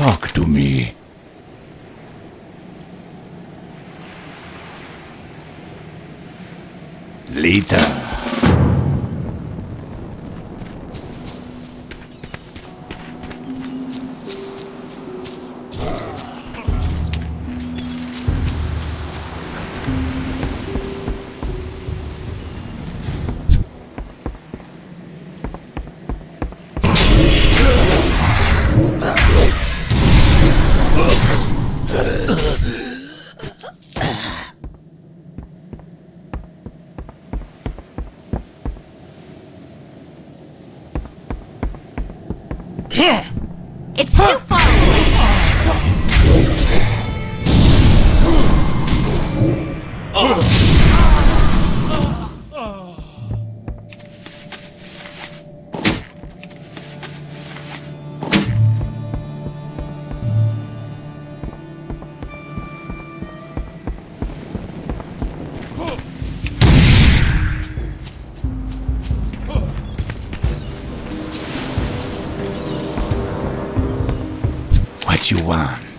Talk to me. Later. It's too far What you want?